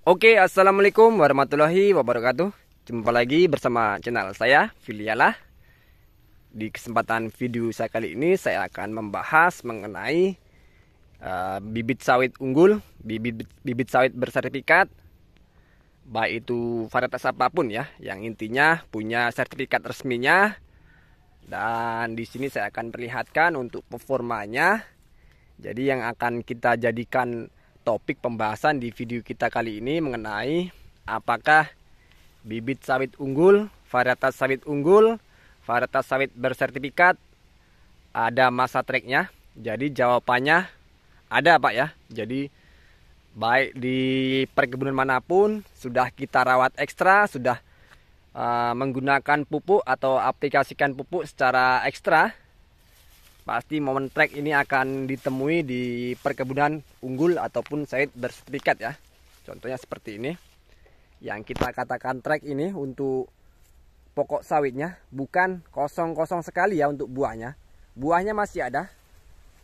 Oke, assalamualaikum warahmatullahi wabarakatuh. Jumpa lagi bersama channel saya, Filialah. Di kesempatan video saya kali ini, saya akan membahas mengenai uh, bibit sawit unggul, bibit bibit sawit bersertifikat, baik itu varietas apa pun ya, yang intinya punya sertifikat resminya. Dan di sini saya akan perlihatkan untuk performanya. Jadi yang akan kita jadikan topik pembahasan di video kita kali ini mengenai apakah bibit sawit unggul, varietas sawit unggul, varietas sawit bersertifikat ada masa treknya. Jadi jawabannya ada Pak ya. Jadi baik di perkebunan mana pun sudah kita rawat ekstra, sudah uh, menggunakan pupuk atau aplikasikan pupuk secara ekstra pasti momen trek ini akan ditemui di perkebunan unggul ataupun sawit bersertifikat ya. Contohnya seperti ini. Yang kita katakan trek ini untuk pokok sawitnya bukan kosong-kosong sekali ya untuk buahnya. Buahnya masih ada.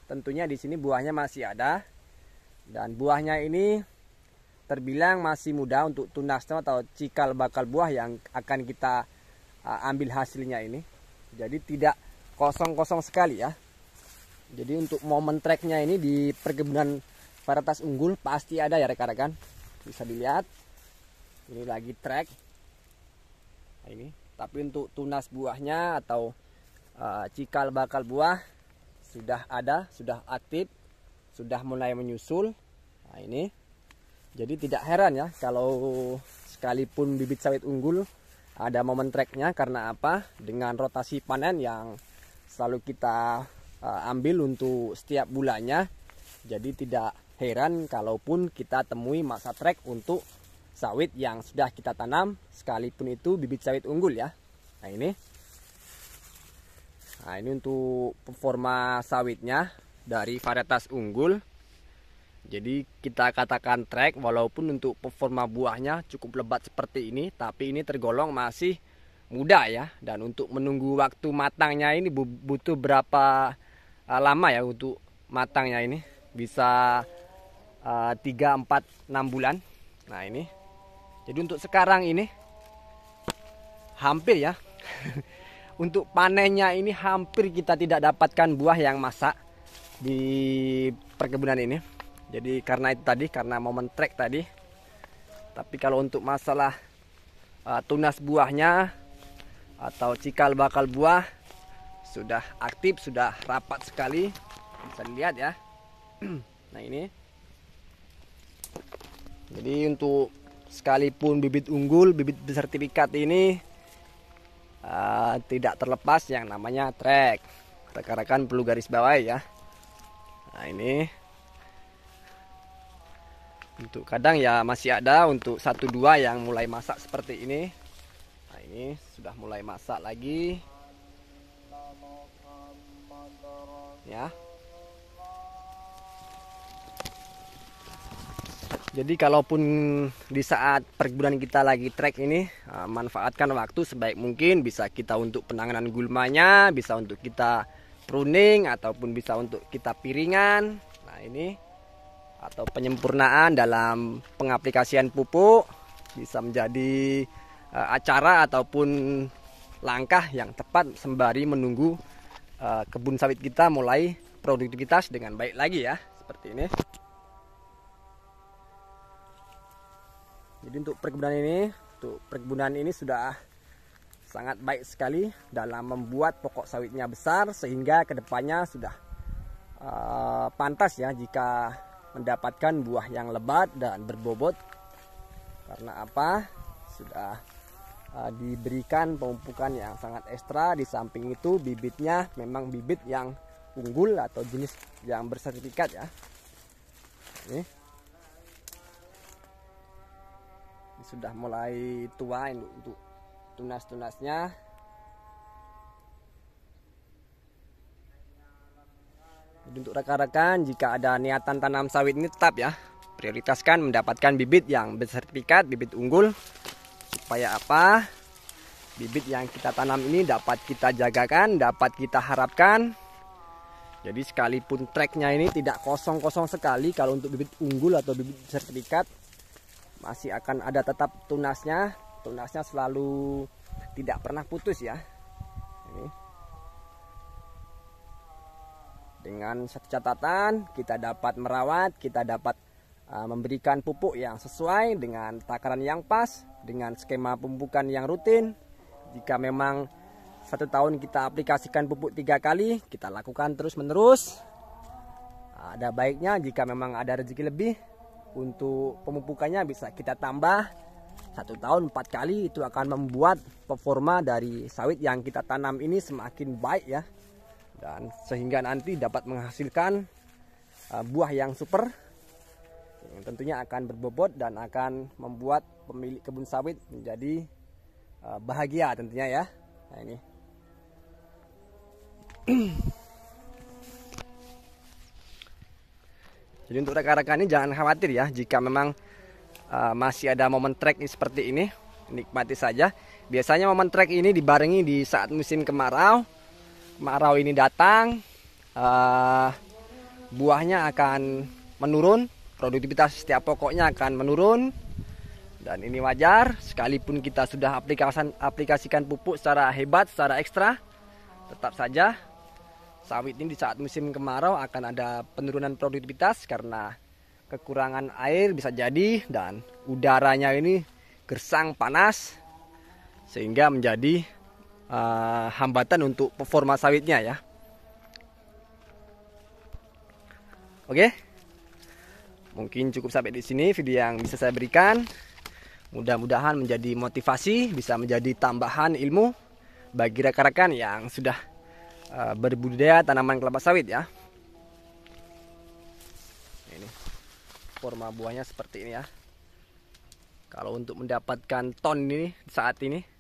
Tentunya di sini buahnya masih ada. Dan buahnya ini terbilang masih muda untuk tunasnya atau cikal bakal buah yang akan kita uh, ambil hasilnya ini. Jadi tidak kosong-kosong sekali ya. Jadi untuk momen treknya ini di perkebunan varietas unggul pasti ada ya rekan-rekan. Bisa dilihat. Ini lagi trek. Nah, ini. Tapi untuk tunas buahnya atau uh, cikal bakal buah sudah ada, sudah aktif, sudah mulai menyusul. Nah, ini. Jadi tidak heran ya kalau sekalipun bibit sawit unggul ada momen treknya karena apa? Dengan rotasi panen yang selalu kita ambil untuk setiap bulannya. Jadi tidak heran kalaupun kita temui masa trek untuk sawit yang sudah kita tanam sekalipun itu bibit sawit unggul ya. Nah ini. Nah ini untuk performa sawitnya dari varietas unggul. Jadi kita katakan trek walaupun untuk performa buahnya cukup lebat seperti ini tapi ini tergolong masih muda ya dan untuk menunggu waktu matangnya ini butuh berapa uh, lama ya untuk matangnya ini bisa uh, 3 4 6 bulan. Nah, ini. Jadi untuk sekarang ini hampir ya. untuk panennya ini hampir kita tidak dapatkan buah yang masak di perkebunan ini. Jadi karena itu tadi karena momen trek tadi. Tapi kalau untuk masalah uh, tunas buahnya atau cikal bakal buah sudah aktif, sudah rapat sekali. Bisa dilihat ya. Nah ini. Jadi untuk sekalipun bibit unggul, bibit sertifikat ini uh, tidak terlepas yang namanya trek. Rekan-rekan perlu garis bawah ya. Nah ini. Untuk kadang ya masih ada untuk satu dua yang mulai masak seperti ini. Nah ini sudah mulai masak lagi ya. Jadi kalaupun di saat perkebunan kita lagi trek ini ah, manfaatkan waktu sebaik mungkin. Bisa kita untuk penanganan gulmanya bisa untuk kita pruning ataupun bisa untuk kita piringan. Nah ini. Atau penyempurnaan dalam pengaplikasian pupuk. Bisa menjadi uh, acara ataupun langkah yang tepat sembari menunggu uh, kebun sawit kita mulai produktivitas dengan baik lagi ya seperti ini. Jadi untuk perkebunan ini untuk perkebunan ini sudah sangat baik sekali dalam membuat pokok sawitnya besar sehingga ke depannya sudah uh, pantas ya jika mendapatkan buah yang lebat dan berbobot. Karena apa? Sudah uh, diberikan pemupukan yang sangat ekstra. Di samping itu bibitnya memang bibit yang unggul atau jenis yang bersertifikat ya. Ini, sudah mulai tua untuk tunas-tunasnya. Untuk rekan-rekan jika ada niatan tanam sawit ini tetap ya prioritaskan mendapatkan bibit yang bersertifikat, bibit unggul supaya apa? Bibit yang kita tanam ini dapat kita jagakan dapat kita harapkan. Jadi sekalipun treknya ini tidak kosong-kosong sekali kalau untuk bibit unggul atau bibit sertifikat masih akan ada tetap tunasnya. Tunasnya selalu tidak pernah putus ya. Ini. Dengan satu catatan kita dapat merawat kita dapat uh, memberikan pupuk yang sesuai dengan takaran yang pas dengan skema pemupukan yang rutin. Jika memang satu tahun kita aplikasikan pupuk tiga kali kita lakukan terus menerus ada baiknya jika memang ada rezeki lebih untuk pemupukannya bisa kita tambah. Satu tahun empat kali itu akan membuat performa dari sawit yang kita tanam ini semakin baik ya. Dan sehingga nanti dapat menghasilkan uh, buah yang super yang tentunya akan berbobot dan akan membuat pemilik kebun sawit menjadi uh, bahagia tentunya ya. Nah ini. Jadi untuk rekan-rekan ini jangan khawatir ya jika memang uh, masih ada momen trek seperti ini nikmati saja. Biasanya momen trek ini dibarengi di saat musim kemarau. Kemarau ini datang uh, buahnya akan menurun produktivitas setiap pokoknya akan menurun dan ini wajar sekalipun kita sudah aplikasikan aplikasikan pupuk secara hebat secara ekstra tetap saja sawit ini di saat musim kemarau akan ada penurunan produktivitas karena kekurangan air bisa jadi dan udaranya ini gersang panas sehingga menjadi uh, hambatan untuk performa sawitnya ya. Oke. Mungkin cukup sampai di sini video yang bisa saya berikan. Mudah-mudahan menjadi motivasi, bisa menjadi tambahan ilmu bagi rekan-rekan yang sudah uh, berbudidaya tanaman kelapa sawit ya. Ini forma buahnya seperti ini ya. Kalau untuk mendapatkan ton ini saat ini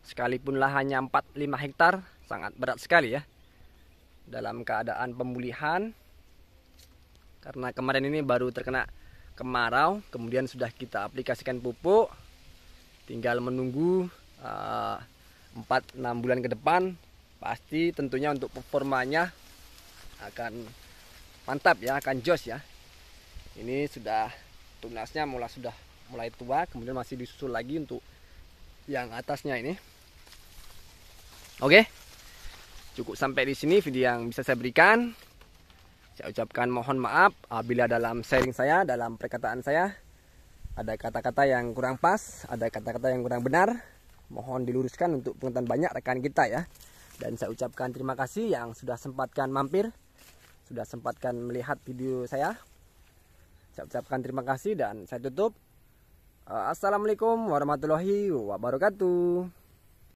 Sekalipun lahannya 4-5 hektar, sangat berat sekali ya. Dalam keadaan pemulihan. Karena kemarin ini baru terkena kemarau, kemudian sudah kita aplikasikan pupuk. Tinggal menunggu uh, 4-6 bulan ke depan, pasti tentunya untuk performanya akan mantap ya, akan jos ya. Ini sudah tunasnya mulai sudah mulai tua, kemudian masih disusul lagi untuk yang atasnya ini. Oke. Cukup sampai di sini video yang bisa saya berikan. Saya ucapkan mohon maaf apabila dalam sharing saya, dalam perkataan saya ada kata-kata yang kurang pas, ada kata-kata yang kurang benar. Mohon diluruskan untuk pengetahuan banyak rekan kita ya. Dan saya ucapkan terima kasih yang sudah sempatkan mampir, sudah sempatkan melihat video saya. Saya ucapkan terima kasih dan saya tutup. Assalamualaikum warahmatullahi wabarakatuh.